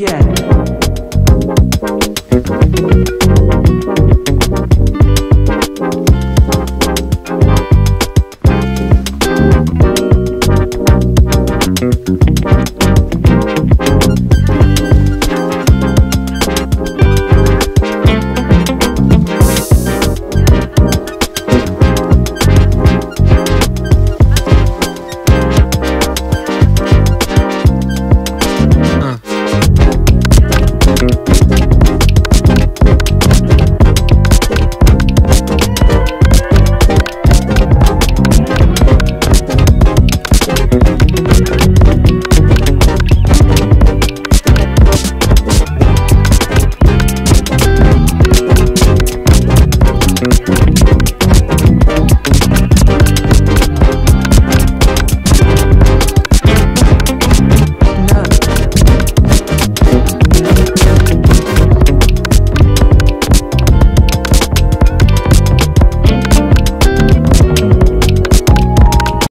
Yeah.